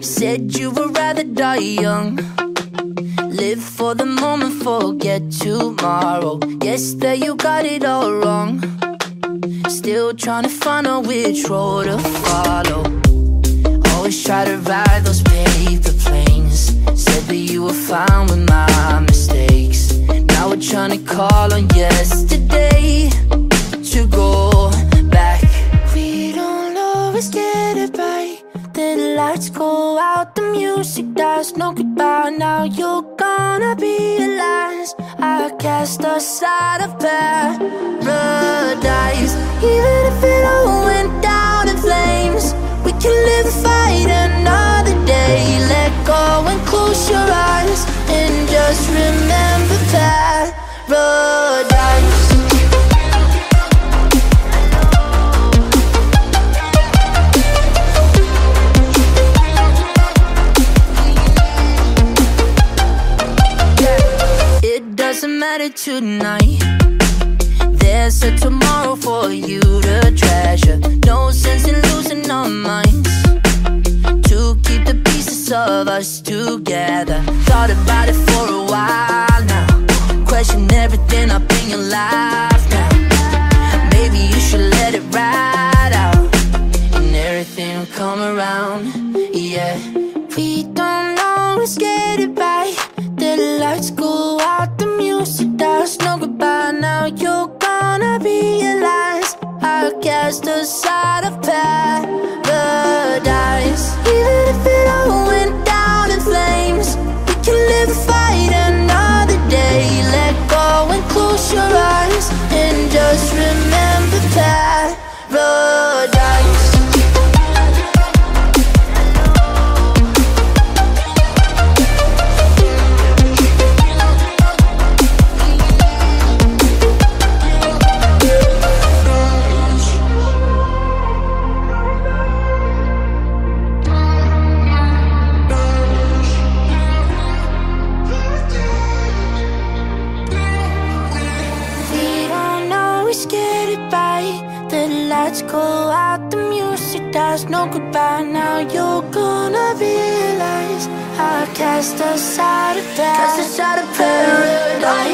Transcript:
Said you would rather die young. Live for the moment, forget tomorrow. Guess that you got it all wrong. Still trying to find out which road to follow. Always try to ride those paper planes. Said that you were fine with my mistakes. Now we're trying to call on yesterday lights go out, the music dies. No goodbye, now you're gonna be last. I cast aside of paradise. Even It doesn't matter tonight. There's a tomorrow for you to treasure. No sense in losing our minds. To keep the pieces of us together. Thought about it for a while now. Question everything up in your life now. Maybe you should let it ride out. And everything will come around. Yeah. We don't always get realize I cast aside of paradise. It right. The lights go out, the music dies. No goodbye, now you're gonna realize I cast aside of paradise. Cast aside of paradise.